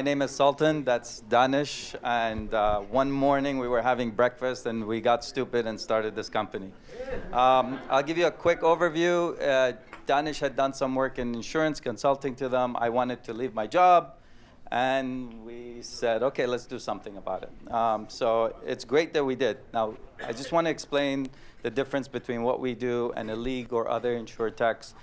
my name is Sultan. That's Danish. And uh, one morning we were having breakfast and we got stupid and started this company. Um, I'll give you a quick overview. Uh, Danish had done some work in insurance consulting to them. I wanted to leave my job. And we said, okay, let's do something about it. Um, so it's great that we did. Now, I just want to explain the difference between what we do and a League or other insurtechs.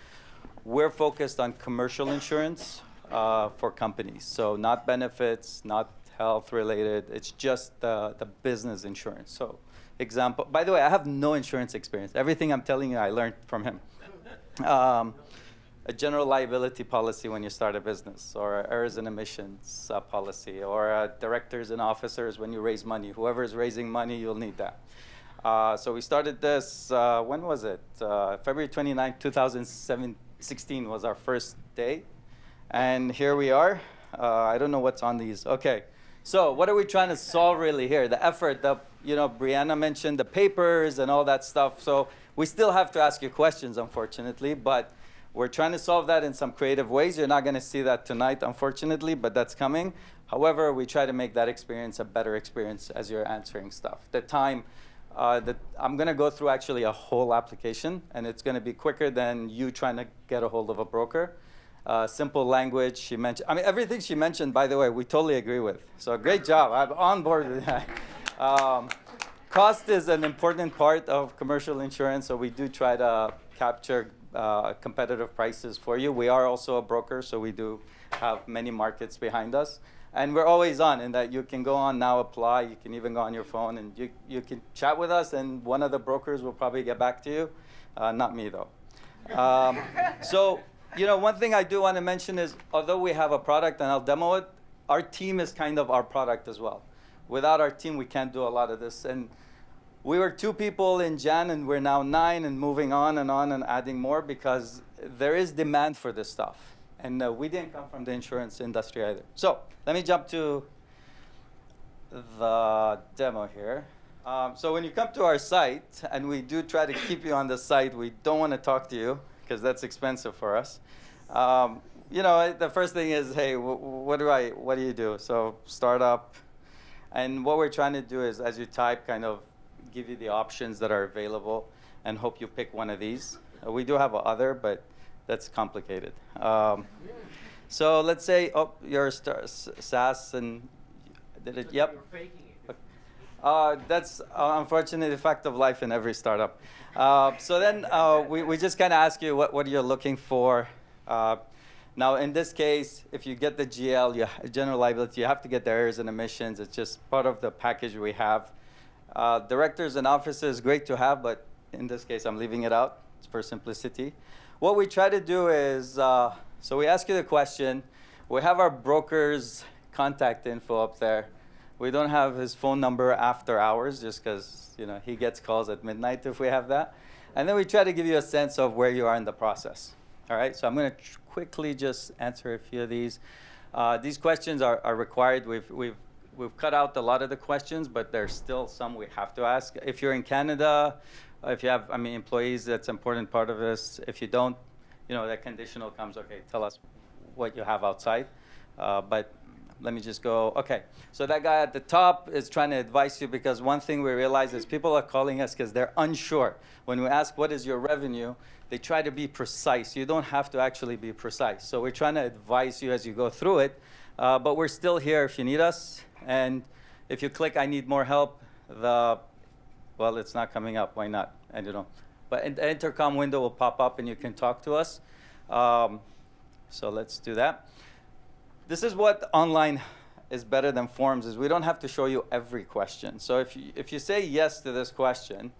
We're focused on commercial insurance uh, for companies. So not benefits, not health related. It's just the, the business insurance. So example, by the way, I have no insurance experience. Everything I'm telling you, I learned from him. Um, a general liability policy when you start a business, or errors and omissions uh, policy, or uh, directors and officers when you raise money. Whoever is raising money, you'll need that. Uh, so we started this, uh, when was it? Uh, February 29, 2016 was our first day. And here we are. Uh, I don't know what's on these. Okay. So what are we trying to solve really here? The effort, the, you know, Brianna mentioned the papers and all that stuff. So we still have to ask you questions, unfortunately, but we're trying to solve that in some creative ways. You're not going to see that tonight, unfortunately, but that's coming. However, we try to make that experience a better experience as you're answering stuff. The time, uh, that I'm going to go through actually a whole application, and it's going to be quicker than you trying to get a hold of a broker. Uh, simple language she mentioned. I mean, everything she mentioned, by the way, we totally agree with. So great job. I'm on board with that. Um, cost is an important part of commercial insurance, so we do try to capture uh, competitive prices for you. We are also a broker, so we do have many markets behind us. And we're always on in that you can go on now, apply. You can even go on your phone and you, you can chat with us, and one of the brokers will probably get back to you. Uh, not me, though. Um, so you know, one thing I do want to mention is although we have a product and I'll demo it, our team is kind of our product as well. Without our team, we can't do a lot of this. And we were two people in Jan, and we're now nine and moving on and on and adding more because there is demand for this stuff. And uh, we didn't come from the insurance industry either. So let me jump to the demo here. Um, so when you come to our site, and we do try to keep you on the site, we don't want to talk to you because that's expensive for us. Um, you know, the first thing is, hey, what do I, what do you do? So startup, and what we're trying to do is, as you type, kind of give you the options that are available, and hope you pick one of these. Uh, we do have other, but that's complicated. Um, so let's say, oh, you're a SaaS, and did it? Yep. Uh, that's uh, unfortunately the fact of life in every startup. Uh, so then uh, we, we just kind of ask you what, what you're looking for. Uh, now, in this case, if you get the GL, you, general liability, you have to get the errors and omissions. It's just part of the package we have. Uh, directors and officers, great to have, but in this case, I'm leaving it out it's for simplicity. What we try to do is, uh, so we ask you the question. We have our broker's contact info up there. We don't have his phone number after hours just because you know he gets calls at midnight if we have that. And then we try to give you a sense of where you are in the process. All right, so I'm going to quickly just answer a few of these. Uh, these questions are, are required. We've, we've, we've cut out a lot of the questions, but there's still some we have to ask. If you're in Canada, if you have, I mean, employees, that's an important part of this. If you don't, you know, that conditional comes, okay, tell us what you have outside. Uh, but let me just go, okay. So that guy at the top is trying to advise you because one thing we realize is people are calling us because they're unsure. When we ask what is your revenue, they try to be precise. You don't have to actually be precise. So we're trying to advise you as you go through it, uh, but we're still here if you need us. And if you click I need more help, the, well, it's not coming up. Why not? I don't know. But the intercom window will pop up and you can talk to us. Um, so let's do that. This is what online is better than forms is we don't have to show you every question. So if you, if you say yes to this question,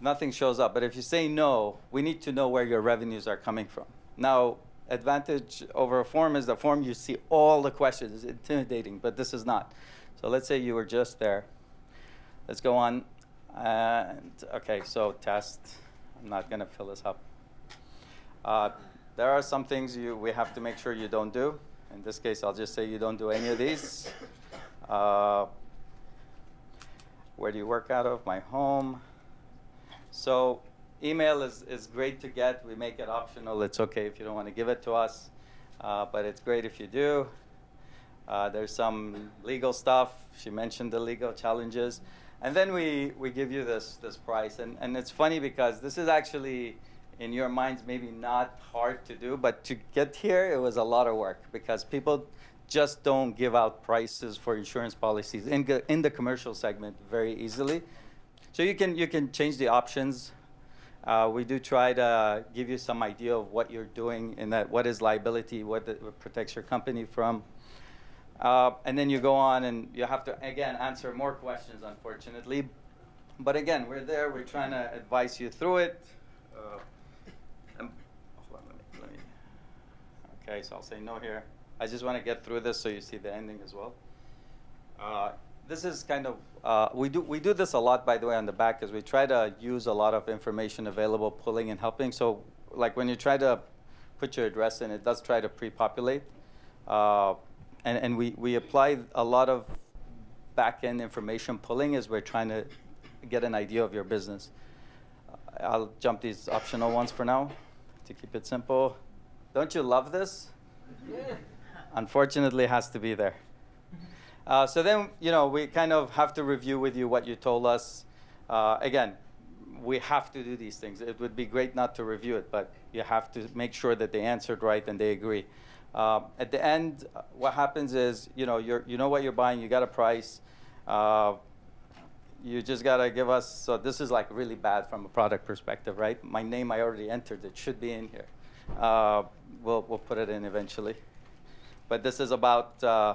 nothing shows up. But if you say no, we need to know where your revenues are coming from. Now, advantage over a form is the form you see all the questions. It's intimidating, but this is not. So let's say you were just there. Let's go on. And okay, so test. I'm not going to fill this up. Uh, there are some things you, we have to make sure you don't do. In this case, I'll just say you don't do any of these. Uh, where do you work out of? My home. So email is, is great to get. We make it optional. It's okay if you don't want to give it to us, uh, but it's great if you do. Uh, there's some legal stuff. She mentioned the legal challenges. And then we, we give you this, this price. And, and it's funny because this is actually, in your minds, maybe not hard to do, but to get here, it was a lot of work because people just don't give out prices for insurance policies in, in the commercial segment very easily. So you can, you can change the options. Uh, we do try to give you some idea of what you're doing in that, what is liability, what protects your company from. Uh, and then you go on and you have to, again, answer more questions, unfortunately. But again, we're there. We're trying to advise you through it. Uh, um, on, let me, let me. Okay, so I'll say no here. I just want to get through this so you see the ending as well. Uh, this is kind of, uh, we, do, we do this a lot, by the way, on the back, because we try to use a lot of information available, pulling and helping. So like when you try to put your address in, it does try to pre-populate. Uh, and, and we, we apply a lot of back-end information pulling as we're trying to get an idea of your business. I'll jump these optional ones for now to keep it simple. Don't you love this? Yeah. Unfortunately, it has to be there. Uh, so then, you know, we kind of have to review with you what you told us. Uh, again, we have to do these things. It would be great not to review it, but you have to make sure that they answered right and they agree. Um, at the end, what happens is, you know, you you know what you're buying, you got a price. Uh, you just gotta give us, so this is like really bad from a product perspective, right? My name, I already entered, it should be in here. Uh, we'll, we'll put it in eventually. But this is about uh,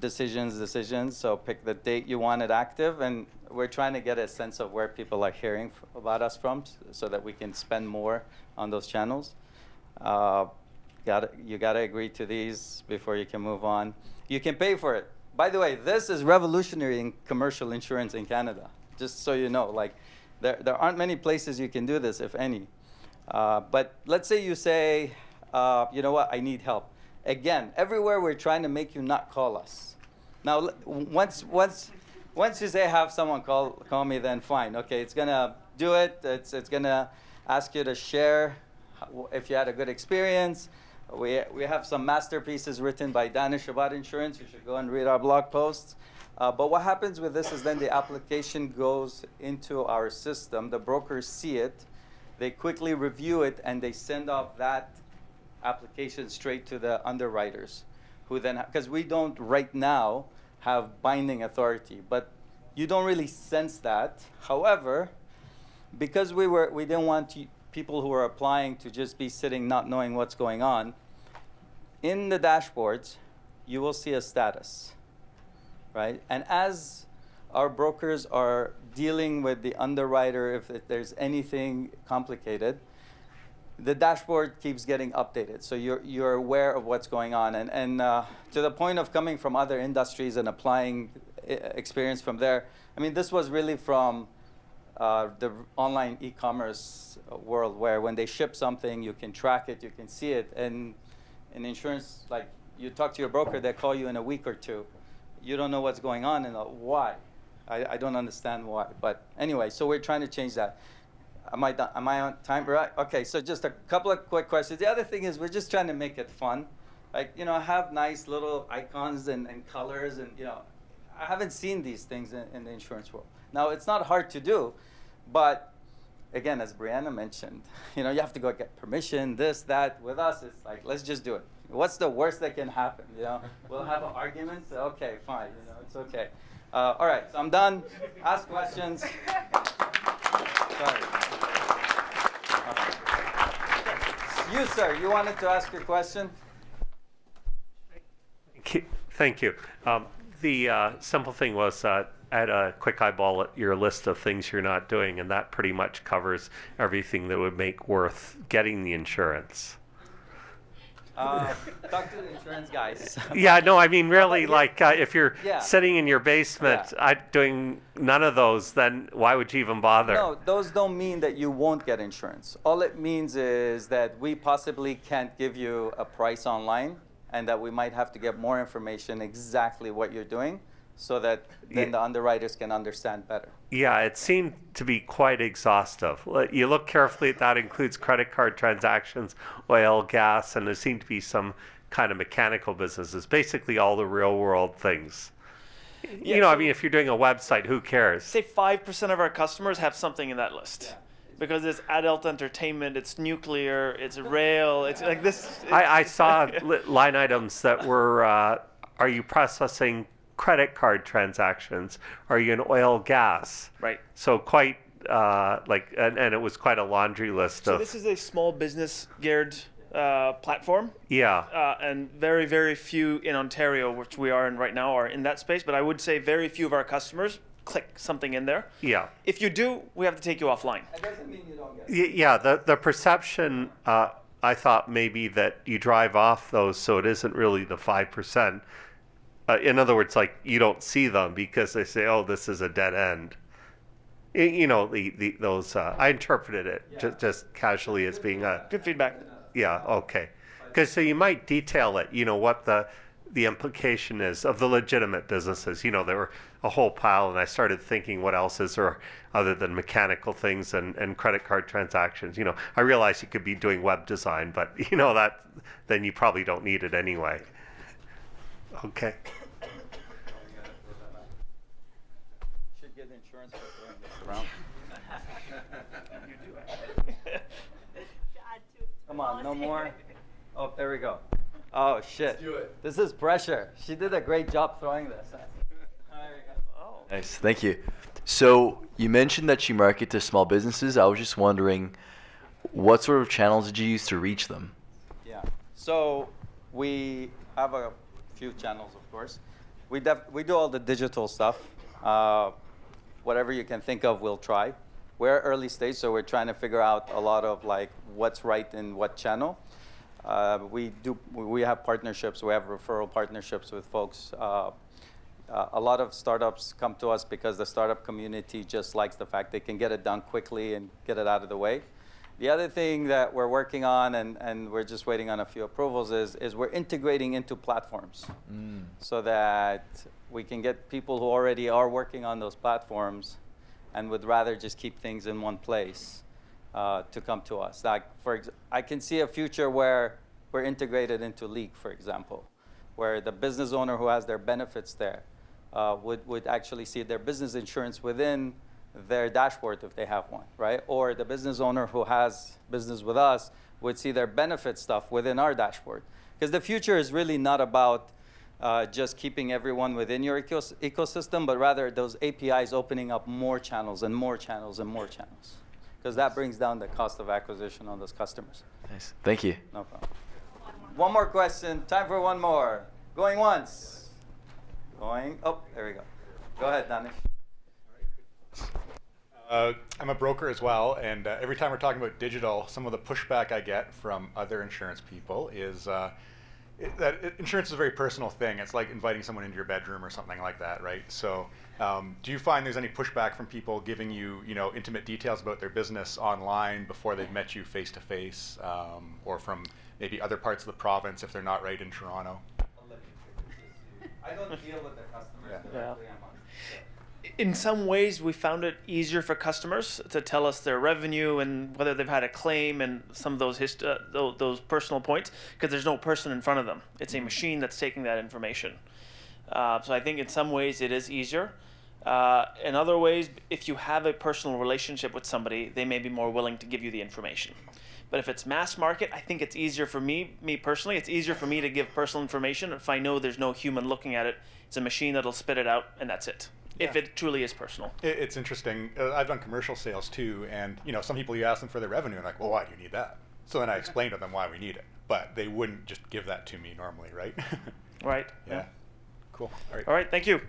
decisions, decisions, so pick the date you want it active, and we're trying to get a sense of where people are hearing about us from so that we can spend more on those channels. Uh, Got you got to agree to these before you can move on. You can pay for it. By the way, this is revolutionary in commercial insurance in Canada. Just so you know, like there there aren't many places you can do this, if any. Uh, but let's say you say, uh, you know what, I need help. Again, everywhere we're trying to make you not call us. Now, once once once you say have someone call call me, then fine. Okay, it's gonna do it. It's it's gonna ask you to share if you had a good experience. We, we have some masterpieces written by Danish about insurance. You should go and read our blog posts. Uh, but what happens with this is then the application goes into our system. The brokers see it. They quickly review it, and they send off that application straight to the underwriters, who then, because we don't right now have binding authority, but you don't really sense that. However, because we were we didn't want to, people who are applying to just be sitting not knowing what's going on, in the dashboards, you will see a status, right? And as our brokers are dealing with the underwriter, if, if there's anything complicated, the dashboard keeps getting updated. So you're, you're aware of what's going on. And, and uh, to the point of coming from other industries and applying experience from there, I mean, this was really from uh, the online e-commerce world where when they ship something, you can track it, you can see it. And in insurance, like you talk to your broker, they call you in a week or two. You don't know what's going on and uh, why. I, I don't understand why. But anyway, so we're trying to change that. Am I, done, am I on time? Right. Okay, so just a couple of quick questions. The other thing is we're just trying to make it fun. Like, you know, have nice little icons and, and colors and, you know, I haven't seen these things in, in the insurance world. Now, it's not hard to do, but again, as Brianna mentioned, you know, you have to go get permission, this, that. With us, it's like, let's just do it. What's the worst that can happen? You know, we'll have an argument. Okay, fine. You know, it's okay. Uh, all right, so I'm done. Ask questions. Sorry. You, sir, you wanted to ask your question? Thank you. Um, the uh, simple thing was uh, I had a quick eyeball at your list of things you're not doing, and that pretty much covers everything that would make worth getting the insurance. Uh, talk to the insurance guys. yeah, no, I mean really, like uh, if you're yeah. sitting in your basement yeah. I, doing none of those, then why would you even bother? No, those don't mean that you won't get insurance. All it means is that we possibly can't give you a price online, and that we might have to get more information exactly what you're doing so that then yeah. the underwriters can understand better. Yeah, it seemed to be quite exhaustive. You look carefully at that includes credit card transactions, oil, gas, and there seemed to be some kind of mechanical businesses, basically all the real world things. Yeah, you know, I mean, if you're doing a website, who cares? Say five percent of our customers have something in that list. Because it's adult entertainment, it's nuclear, it's rail, it's like this. I, I saw line items that were uh, Are you processing credit card transactions? Are you in oil gas? right. So, quite uh, like, and, and it was quite a laundry list So of. this is a small business geared uh, platform, yeah. uh, and very very few in Ontario, which we are in right now, are in that space. But I would say very few of our customers click something in there. Yeah. If you do, we have to take you offline. It doesn't mean you don't get it. Yeah, the the perception uh, I thought maybe that you drive off those, so it isn't really the five percent. Uh, in other words, like you don't see them because they say, "Oh, this is a dead end." Y- You know, the, the those uh, I interpreted it just just casually as being a Good feedback. yeah okay, because so you might detail it. You know what the the implication is of the legitimate businesses. You know, there were a whole pile, and I started thinking, what else is there other than mechanical things and, and credit card transactions? You know, I realized you could be doing web design, but you know that then you probably don't need it anyway. Okay. Get insurance for throwing this around. Come on, no more. Oh, there we go. Oh shit. do it. This is pressure. She did a great job throwing this. There we go. Oh. Nice, thank you. So you mentioned that you market to small businesses. I was just wondering, what sort of channels did you use to reach them? Yeah. So we have a few channels, of course. We def- we do all the digital stuff. Uh, whatever you can think of, we'll try. We're early stage, so we're trying to figure out a lot of like what's right in what channel. Uh, we do. We have partnerships. We have referral partnerships with folks. Uh, uh, a lot of startups come to us because the startup community just likes the fact they can get it done quickly and get it out of the way. The other thing that we're working on, and, and we're just waiting on a few approvals, is, is we're integrating into platforms so that we can get people who already are working on those platforms and would rather just keep things in one place uh, to come to us. Like, for ex- I can see a future where we're integrated into League, for example, where the business owner who has their benefits there uh, would, would actually see their business insurance within their dashboard if they have one, right? Or the business owner who has business with us would see their benefit stuff within our dashboard. Because the future is really not about uh, just keeping everyone within your ecos- ecosystem, but rather those APIs opening up more channels and more channels and more channels. Because that brings down the cost of acquisition on those customers. Nice, thank you. No problem. One more question. Time for one more. Going once. Going. Oh, there we go. Go ahead, Danish. Uh, I'm a broker as well, and uh, every time we're talking about digital, some of the pushback I get from other insurance people is uh, it, that it, insurance is a very personal thing. It's like inviting someone into your bedroom or something like that, right? So, um, do you find there's any pushback from people giving you, you know, intimate details about their business online before they've met you face to face, um, or from maybe other parts of the province if they're not right in Toronto? I don't deal with the customers Yeah. directly. I'm on. In some ways we found it easier for customers to tell us their revenue and whether they've had a claim and some of those hist- uh, those, those personal points because there's no person in front of them. It's a machine that's taking that information. Uh, so i think in some ways it is easier. Uh, in other ways if you have a personal relationship with somebody they may be more willing to give you the information. But if it's mass market i think it's easier for me me personally it's easier for me to give personal information if i know there's no human looking at it. It's a machine that'll spit it out and that's it if it truly is personal. It, it's interesting. Uh, I've done commercial sales too, and you know, some people you ask them for their revenue, and like, well, why do you need that? So then I explain to them why we need it, but they wouldn't just give that to me normally, right? Right. yeah. Cool. All right. All right. Thank you.